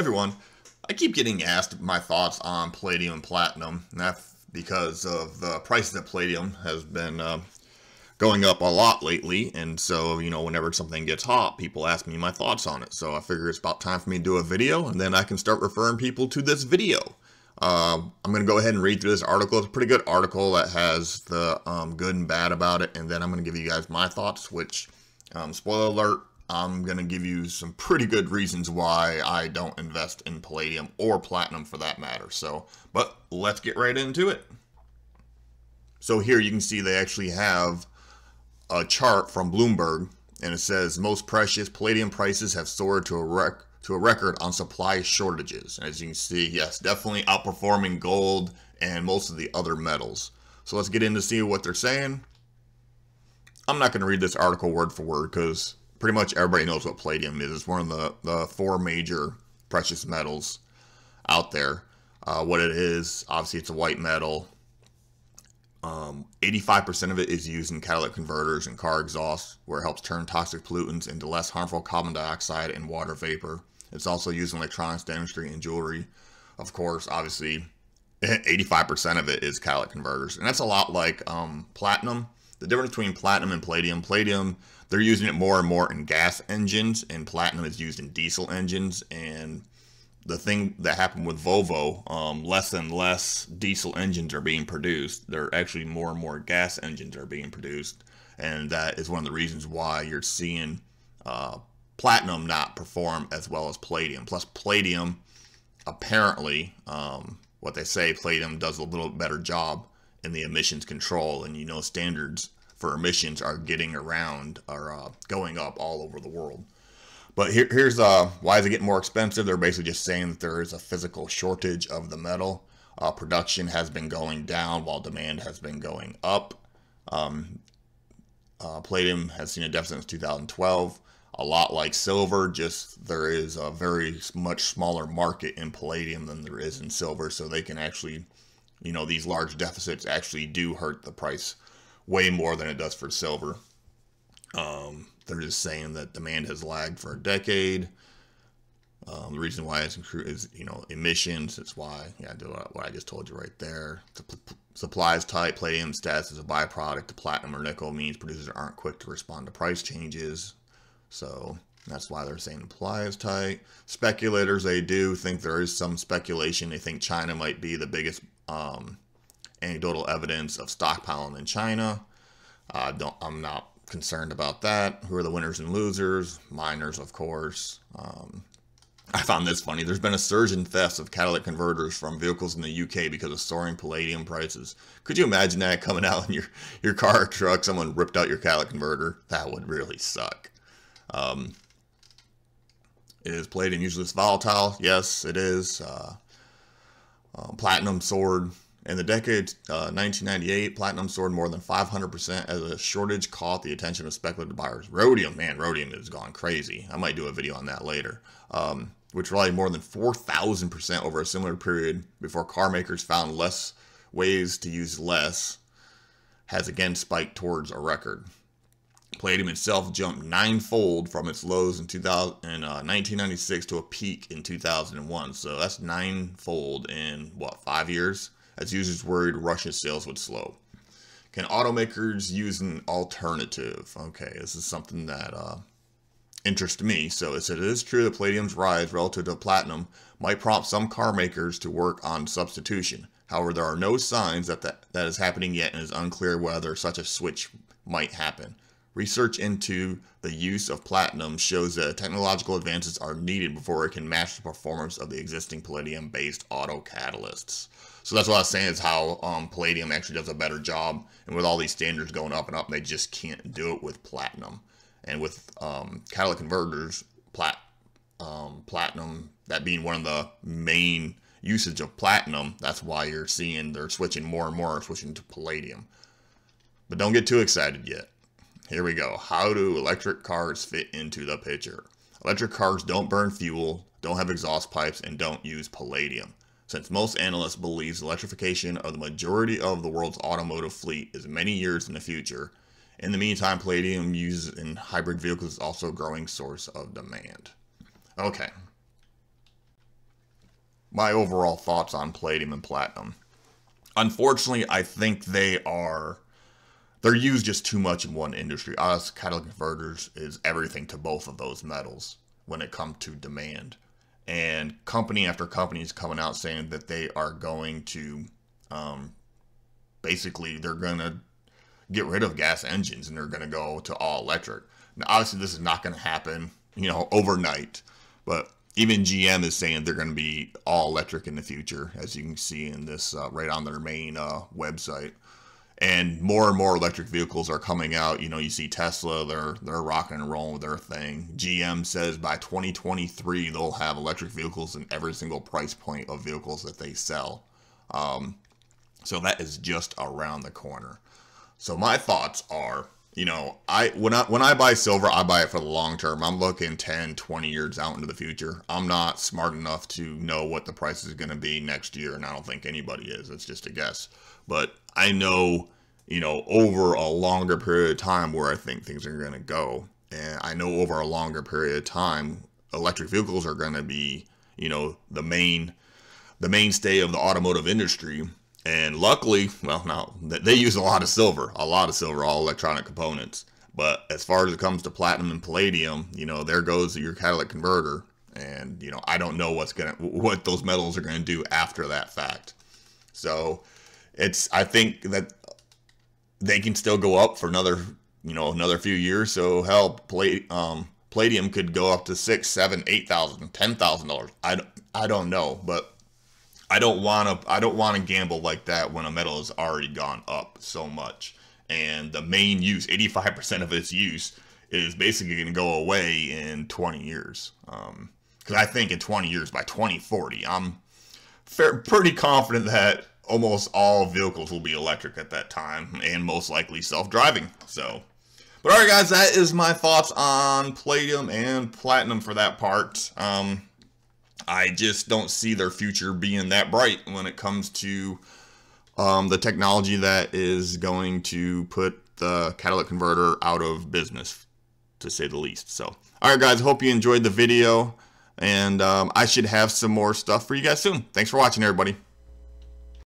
everyone. I keep getting asked my thoughts on palladium and platinum, that's because of the prices of palladium has been uh, going up a lot lately, and so, you know, whenever something gets hot, people ask me my thoughts on it. So I figure it's about time for me to do a video, and then I can start referring people to this video. Uh, I'm going to go ahead and read through this article. It's a pretty good article that has the um, good and bad about it, and then I'm going to give you guys my thoughts, which, um, spoiler alert, I'm going to give you some pretty good reasons why I don't invest in palladium or platinum for that matter. So, but let's get right into it. So here you can see they actually have a chart from Bloomberg and it says most precious palladium prices have soared to a rec to a record on supply shortages. And As you can see, yes, definitely outperforming gold and most of the other metals. So let's get in to see what they're saying. I'm not going to read this article word for word because pretty much everybody knows what palladium is. It's one of the, the four major precious metals out there. Uh, what it is, obviously it's a white metal. 85% um, of it is used in catalytic converters and car exhaust, where it helps turn toxic pollutants into less harmful carbon dioxide and water vapor. It's also used in electronics, dentistry, and jewelry. Of course, obviously, 85% of it is catalytic converters. And that's a lot like um, platinum. The difference between platinum and palladium, palladium, they're using it more and more in gas engines, and platinum is used in diesel engines. And the thing that happened with Volvo, um, less and less diesel engines are being produced. There are actually more and more gas engines are being produced. And that is one of the reasons why you're seeing uh, platinum not perform as well as palladium. Plus, palladium, apparently, um, what they say, palladium does a little better job in the emissions control. And you know, standards for emissions are getting around, are uh, going up all over the world. But here, here's uh, why is it getting more expensive? They're basically just saying that there is a physical shortage of the metal. Uh, production has been going down while demand has been going up. Um, uh, palladium has seen a deficit since 2012 a lot like silver, just there is a very much smaller market in palladium than there is in silver. So they can actually, you know, these large deficits actually do hurt the price way more than it does for silver. Um, they're just saying that demand has lagged for a decade. Um, the reason why is, is, you know, emissions. That's why, yeah, I do what I just told you right there. Supply is tight. Palladium status as a byproduct of platinum or nickel means producers aren't quick to respond to price changes. So that's why they're saying supply is tight. Speculators, they do think there is some speculation. They think China might be the biggest um, anecdotal evidence of stockpiling in China. Uh, I'm not concerned about that. Who are the winners and losers? Miners, of course. Um, I found this funny. There's been a surge in thefts of catalytic converters from vehicles in the UK because of soaring palladium prices. Could you imagine that coming out in your, your car or truck? Someone ripped out your catalytic converter? That would really suck. Um, is palladium usually volatile? Yes, it is. Uh, uh, platinum soared in the decade uh, 1998. Platinum soared more than 500% as a shortage caught the attention of speculative buyers. Rhodium, man, rhodium has gone crazy. I might do a video on that later. Um, which rallied more than 4,000% over a similar period before car makers found less ways to use less, has again spiked towards a record. Palladium itself jumped ninefold from its lows in, 2000, in uh, 1996 to a peak in 2001. So that's ninefold in, what, five years? As users worried Russia's sales would slow. Can automakers use an alternative? Okay, this is something that uh, interests me. So it is true that palladium's rise relative to platinum might prompt some car makers to work on substitution. However, there are no signs that that, that is happening yet and it is unclear whether such a switch might happen. Research into the use of platinum shows that technological advances are needed before it can match the performance of the existing palladium-based auto catalysts. So that's what I was saying is how um, palladium actually does a better job. And with all these standards going up and up, they just can't do it with platinum. And with um, catalytic converters, plat um, platinum, that being one of the main usage of platinum, that's why you're seeing they're switching more and more, switching to palladium. But don't get too excited yet. Here we go. How do electric cars fit into the picture? Electric cars don't burn fuel, don't have exhaust pipes, and don't use palladium. Since most analysts believe electrification of the majority of the world's automotive fleet is many years in the future, in the meantime, palladium used in hybrid vehicles is also a growing source of demand. Okay. my overall thoughts on palladium and platinum. Unfortunately, I think they are they're used just too much in one industry. Us catalytic converters is everything to both of those metals when it comes to demand. And company after company is coming out saying that they are going to um, basically they're going to get rid of gas engines and they're going to go to all electric. Now, obviously, this is not going to happen, you know, overnight, but even GM is saying they're going to be all electric in the future, as you can see in this uh, right on their main uh, website. And more and more electric vehicles are coming out. You know, you see Tesla; they're they're rocking and rolling with their thing. GM says by 2023 they'll have electric vehicles in every single price point of vehicles that they sell. Um, so that is just around the corner. So my thoughts are you know, I when I when I buy silver, I buy it for the long term. I'm looking 10, 20 years out into the future. I'm not smart enough to know what the price is going to be next year, and I don't think anybody is. It's just a guess. But I know, you know, over a longer period of time where I think things are going to go, and I know over a longer period of time, electric vehicles are going to be, you know, the main the mainstay of the automotive industry and luckily, well, now they use a lot of silver, a lot of silver, all electronic components. But as far as it comes to platinum and palladium, you know, there goes your catalytic converter. And, you know, I don't know what's going to, what those metals are going to do after that fact. So it's, I think that they can still go up for another, you know, another few years. So hell, palladium, um, palladium could go up to six, seven, eight thousand, ten thousand dollars. I, I don't know, but I don't want to I don't want to gamble like that when a metal has already gone up so much. And the main use, 85% of its use, is basically going to go away in 20 years. Because um, I think in 20 years, by 2040, I'm fair, pretty confident that almost all vehicles will be electric at that time, and most likely self-driving. So, but all right, guys, that is my thoughts on palladium and platinum for that part. Um, I just don't see their future being that bright when it comes to um, the technology that is going to put the catalytic converter out of business, to say the least. So, all right, guys, hope you enjoyed the video, and um, I should have some more stuff for you guys soon. Thanks for watching, everybody.